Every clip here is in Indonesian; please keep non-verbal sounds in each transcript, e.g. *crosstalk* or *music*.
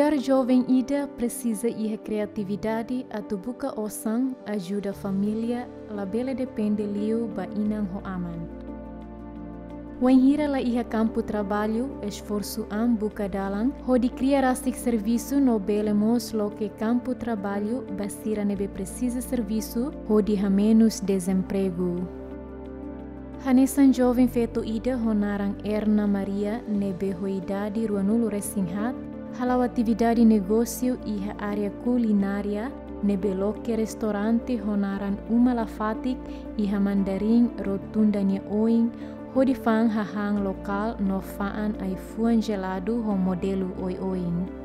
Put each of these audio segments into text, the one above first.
Ajudar jovem Ida precisa ir criatividade atau buka osang ajuda família labele depende liu ba inang ho aman. Wenhira la iha campo trabalho, esforço am buka dalang, ho di cria rasik serviço no bele mos lo que campo trabalho basira nebe precisa serviço, ho di ha menos desemprego. Hanesan jovem feto ida honarang Erna Maria nebe hoidade ruanulu resinghat, halau atividade negócio e área culinária nebe loke restaurante honaran uma lafatik iha mandarim rotundanya oing Hodi fang hahang lokal no faan ai fuan gelado ho modelo oi oing.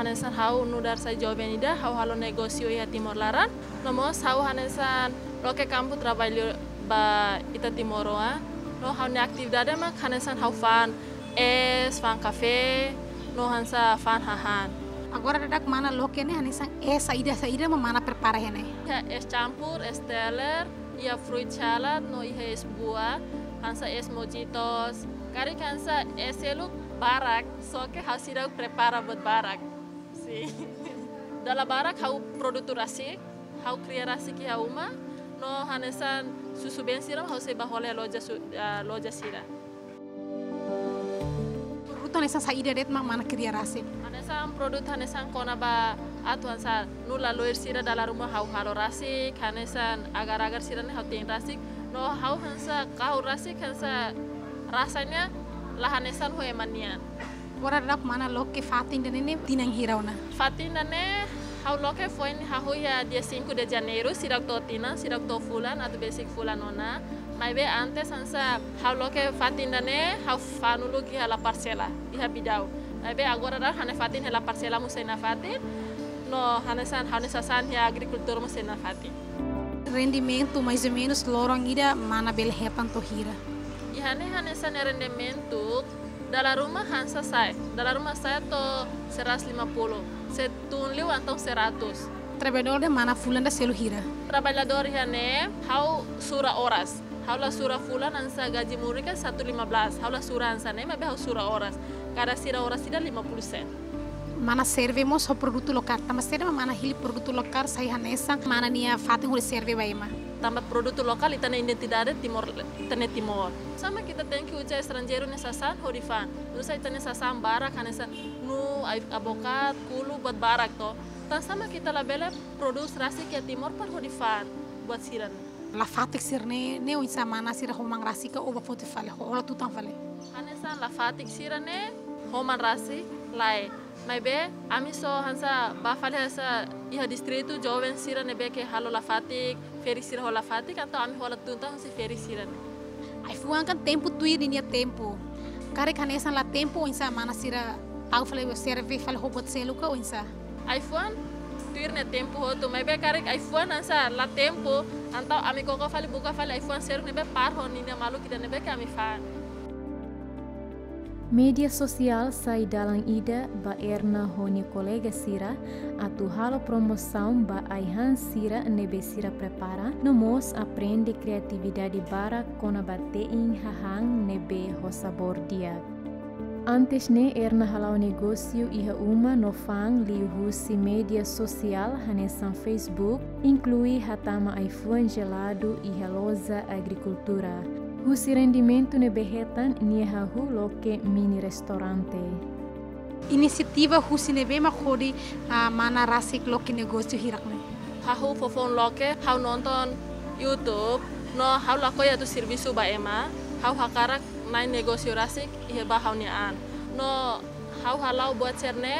Hanesan hau nudar sa jovem ida hau halo negosio ya timor laran nomos hau hanesan loke kampu trabalho ba ita timoroa no hau ne aktividade mak hanesan hau fan es fan café no hansa fan hahan Agora dadak mana loke ne hanisang e saída saída ma mana prepara hene. Ya es campur, es teler, ya fruit salad, no iha es buah, hansa es mojitos. Kari hansa es elu barak, so que hasira prepara buat barak. *laughs* Dalam barak hau produk rasi, hau kria rasi ki hau ma, no hanesan susu bensiram hau se bahole loja su, uh, loja sira. Rutan esa saída det ma mana kriya rasi. Hanesan produk hanesan kona ba atu hansa nula loir sira dalam rumah hau halo rasik, hanesan agar-agar sira ne hau ting rasik, no hau hansa kau rasik hansa rasanya lah hanesan Agora dadak mana loke fatin dan ini tinang hirauna. Fatina ne hau loke foi ni hau ya dia 5 de janeiro sirak to tina sirak to fulan atau basic fulan ona mai be antes hansa hau loke fatina ne hau fanulu ki hala parcela iha bidau mai be agora dar hane fatin hela parcela musena fatin no hanesan hanesa san ya agricultura musena fatin Rendimento mais ou menos lorong ida mana bel hepan to hira. ihane hanesan rendimento dalam rumah hansa saya dalam rumah saya to 150 setunliu atau 100 Trabalhador de mana fulan da selu hira. trabalhador hane hau sura horas hau la sura fulan ansa gaji murika 115 hau la sura ansa ne mabe hau sura horas cada sira horas sira 50 sen Mana serve mo so produto. Tama serve ma mana hili produto lokal sai hanesa mana nia fatin huli serve baima. Tambah produk lokal itana identidade timor itana timor sama kita thank you uja estrangeiro nessa san horifan nusa itana sasan barak hanesa nu abokat kulu buat barak to tan sama kita labela produk rasi kia timor par horifan buat siran La fatik sirne ne o insa mana sira homang rasika oba fote fale. Ora tutan fale. hanesa la fatik sirane homan rasi lai mai be ami so hansa ba fale hansa iha distrito joven sirane be ke halo la fatik feri sira hola fatik atau ami hola tunta hansi feri sirane Ai fuan kan tempo tuir nia tempo. Kare kanesa la tempo insa mana sira tau fale serve fale hobot seluka o insa. iPhone tuir ne tempo hoto mai be karek iPhone ansa la tempo antau ami koko fali buka fali iPhone seru ne be par ho ni malu kita ne be kami fan Media sosial sai dalam ida ba erna honi kolega sira atu halo promoção ba aihan sira nebe sira prepara nomos aprende criatividade bara kona batein hahang nebe ho sabor dia. Antes ne erna halau negócio iha uma no fang liu husi media sosial hanesan Facebook inclui hatama iPhone gelado iha loza agricultura. Husi rendimento ne behetan nia hahu loke mini restaurante. Inisiativa husine be ma khodi ah, mana rasik loki negosio hirakne. hahu fofon loke hau nonton YouTube no hau lako ya tu servisu ba ema hau hakarak nai negosio rasik ihe ba hau ni an no hau halau buat cerne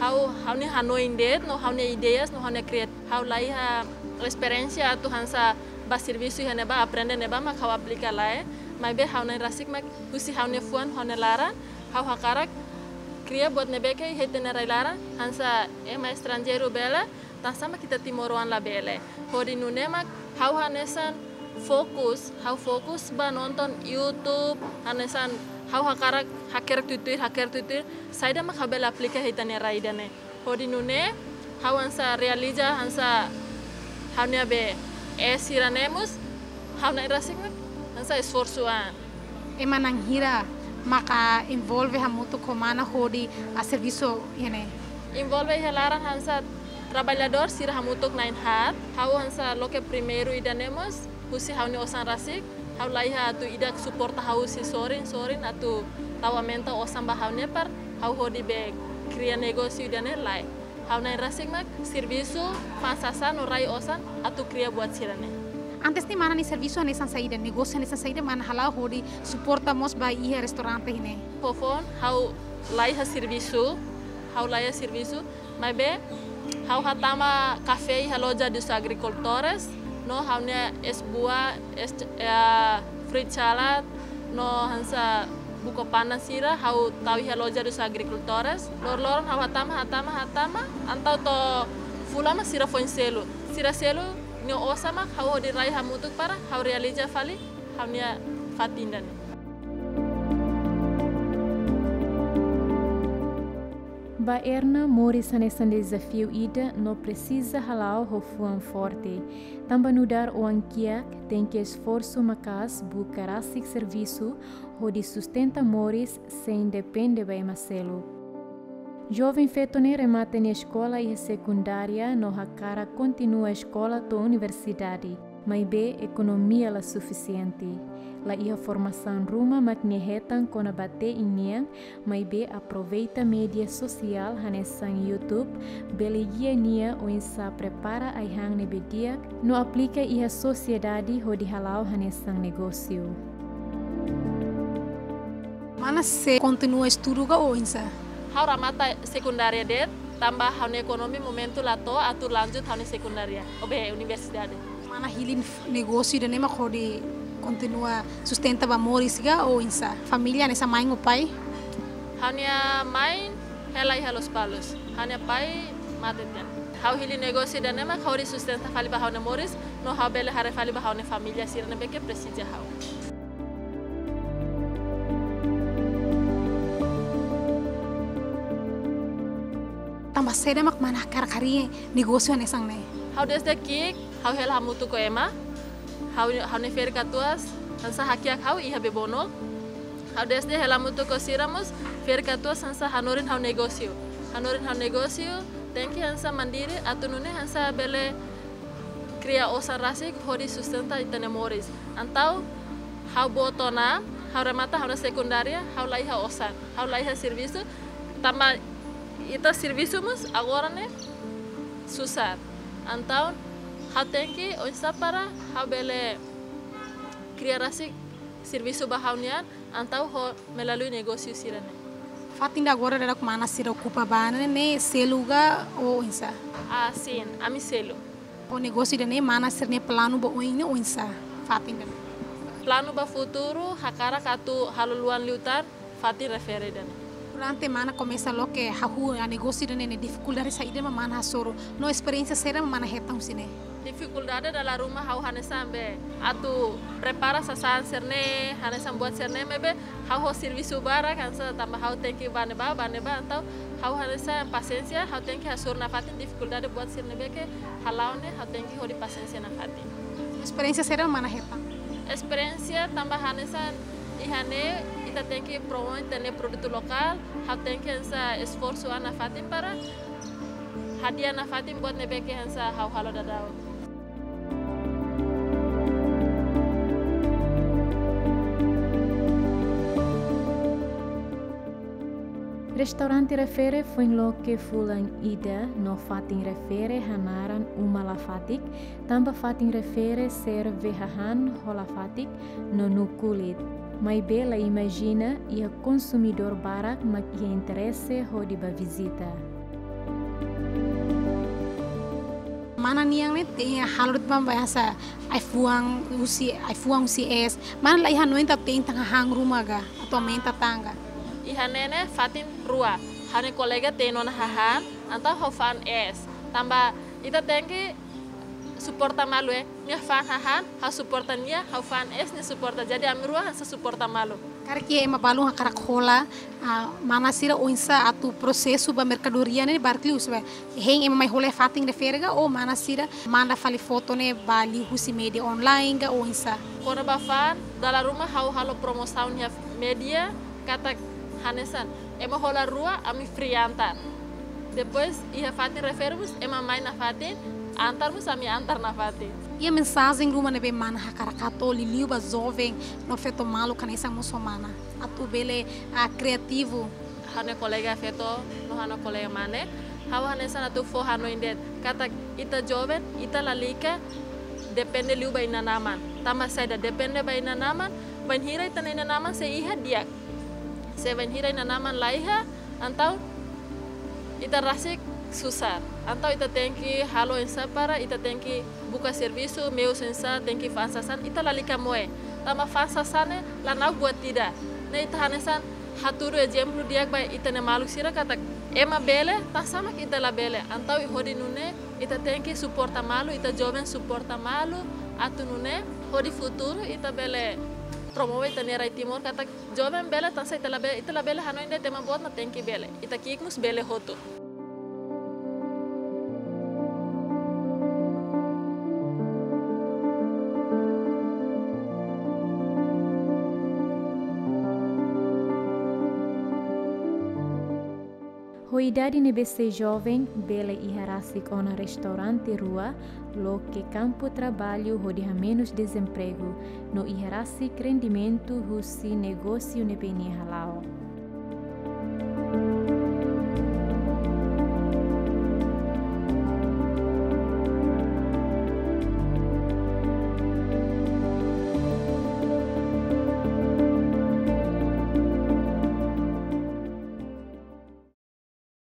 hau hau ni hanoi indet no hau ni ideas no hau ni create hau lai ha experiencia tu hansa ba servisu ihe ne ba aprende ne ba mak hau aplika lai mai be hau nai rasik mak husi hau ni fuan hau ni lara. Hau hakarak cria buat nebeke hete lara. Hansa ema estrangeiro bela tan sama kita timoruan la bele. Hori nunema hau hanesan fokus hau fokus ba nonton YouTube hanesan hau hakarak haker tutur haker tutur saida mak habel aplika hitane raidane hori nune hau hansa realiza hansa haunya be irasik mak hansa esforçuan ema nang hira maka envolve hamutu komana hodi a serviço ene envolve helaran hansa trabalhador sira hamutuk nain hat hau hansa loke primeiro idanemos husi hauni osan rasik. Hau laiha atu idak suporta hau si sorin sorin atu tawamenta osan bahaune par hau hodi be cria negócio idane lai hau rasik mak serviço fansasa no rai osan atu cria buat sirane. Antes ni mana ni serviço nesan saída negócio nesan saída mana halau hodi suporta mos ba iha restaurante hine. Fofon hau laiha serviço hau laiha serviço mas be hau hatama café e loja dos agricultores no haunya es buah es uh, fruit salad no hansa buko panas sira hau tahu loja dos agricultores. Lor lor hau hatama hatama hatama antau to fulama sira foi selo sira selo no osama hau di rai hamutuk para hau realiza fali haunya fatindani Ba Erna mori nesse desafio ida não precisa halau hofuan forte. Tamba nudar o ankiak tem que esforço macas bucarasik serviço de sustenta moris sem depende ba Marcelo. Jovem fetone remata na escola e secundária no hakara continua a escola to universidade, mas be economia la suficiente la iha formação ruma magnehetan kona bate inian mai be aproveita media social hanesan YouTube. Bele ia nia o insa prepara ai hang nebediak no aplica iha sociedade ho di halau hanesan negócio. Mana se continua estudo ga o insa? Haura mata secundária det tambah haune ekonomi momentu lato atu lanjut haune sekundaria obe universidade. Mana hilin negócio de nema khodi continua sustenta amores ga ou insa família nessa mãe ou pai hanya mãe ela e los palos. Hanya pai matetnya hau hili negócio da nema kau sustenta fali bahau na moris no hau bele hare fali bahau na família sira na beke precisa hau tambah seda mak mana kar kari negócio nesang ne. Hau desde kik hau hel hamutu ko ema. Hau hau ne fer katuas hansa hakiak hau iha bebono hau desde helamutu ko siramos fer katuas hansa hanorin hau negócio hanorin hau negócio tenki hansa mandiri atunune hansa bele cria osa rasik hori sustenta itenemoris antau hau botona hau remata hau secundaria hau laiha osan. Hau laiha serviço tama ita mus agora ne susar. Antau hatenki onsa para habele criar assim serviço bahaunia antau ho melalui negócio sirane Fatinda agora era mana sira ocupa bana ne seluga o insa ah sim ami selo o negócio de ne mana ser ne plano bo oine o insa Fatinda plano ba futuro hakara katu haluluan liutar fatin refere dan durante mana começa lo que hahu a negócio de ne dificuldade saída mana soro. No experiência será mana hetang sine dificuldade dalam rumah hau hanesan be atu prepara sasan serne hanesan buat serne mebe hau ho servisu bara kan sa tambah hau tengki bane ba bane ba atau hau hanesan pasiencia hau tengki hasur nafatin dificuldade buat serne be ke halau ne hau tengki ho di pasiencia nafatin experiência será mana heta experiência tambah hanesan ihane ita tengki promover tene produto lokal. Hau tengki hansa esforço nafatin para hadiah nafatin buat nebeke hansa. Hau halo dadau Restaurante refere foi lo que fulan ida no fatin refere hanaran uma la fatik, tamba fatin refere serve hahan hola fatik no nu kulit. Mai bela imagina ia consumidor barak mak ia interesse ho di ba visita. mana niang ne te halur pam bahasa ai fuang usi ai fuang usi es mana lai hanoin ta te tang hang rumah ga atau menta tangga ihanene fatin rua. Hane kolega tenon hahan atau hofan es tambah ita tengki suporta malu eh. Nia fan hahan ha. Suporta nia ha fan es nia suporta jadi amirua ha suporta malu. Cara que ema balung karak rola a mana sira o insa atu processo ba mercadoria ne barcli usba hein ema mai rola fating de ferga ou mana sira manda fali foto ne bali husi media online ga? O insa kona ba fan dala rumah hau halo promoção nia media kata hanesan ema rola rua ami frianta depois ia fatin refermus ema mai na fatin antarmus ami antar na fatin E a mensagem ruma nebe mana hakarakato liliu ba jovem no feto malu kanisa muçulmana. Atu bele a criativo. hane kolega feto no hano kolega mane. Hawa hane sana tu fo hano indet kata ita joven ita lalika depende liu ba ina naman. Tama seda depende ba ina naman? Ban hira ita na ina naman se iha diak. Se ban hira ina naman laiha antau ita rasik susah. Antau ita tenki halo ensa para ita tenki buka serviço meu sensa tenki fansasan ita lalika moe tama fansasane lanau buat tidak na ita hanesan haturu exemplo diak ba ita ne maluk sira kata ema bele ta sama kita la bele. Antau i hodi nune ita tenki suporta malu ita joven suporta malu atu nune hodi futuro ita bele. Promover ita nera timor kata joven bele tansa ita la bele ita la bele tema bot na tenki bele. Ita kikmus bele hotu Hoidade nebese jovem, bela e harasi na restaurante rua, lo que campo trabalho rodeia menos desemprego, no iharasi rendimento husi negócio nebeni halal.